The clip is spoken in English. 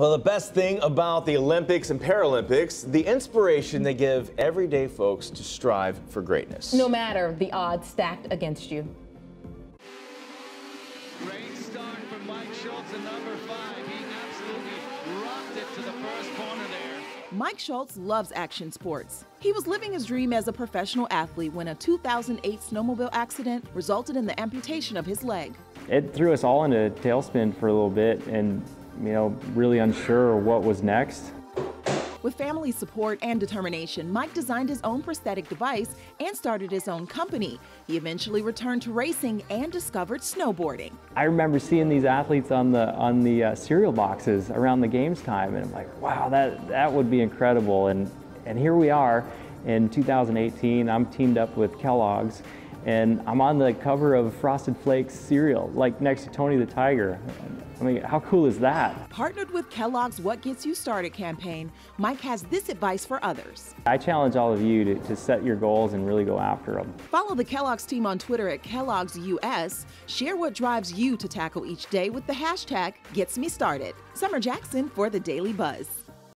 Well, the best thing about the Olympics and Paralympics, the inspiration they give everyday folks to strive for greatness. No matter the odds stacked against you. Great start from Mike Schultz at number five. He absolutely rocked it to the first corner there. Mike Schultz loves action sports. He was living his dream as a professional athlete when a 2008 snowmobile accident resulted in the amputation of his leg. It threw us all into a tailspin for a little bit and, you know, really unsure what was next. With family support and determination, Mike designed his own prosthetic device and started his own company. He eventually returned to racing and discovered snowboarding. I remember seeing these athletes on the on the uh, cereal boxes around the games time, and I'm like, wow, that that would be incredible. And and here we are in 2018. I'm teamed up with Kellogg's, and I'm on the cover of Frosted Flakes cereal, like next to Tony the Tiger. I mean, how cool is that? Partnered with Kellogg's What Gets You Started campaign, Mike has this advice for others. I challenge all of you to, to set your goals and really go after them. Follow the Kellogg's team on Twitter at Kellogg's US. Share what drives you to tackle each day with the hashtag GetsMeStarted. Summer Jackson for the Daily Buzz.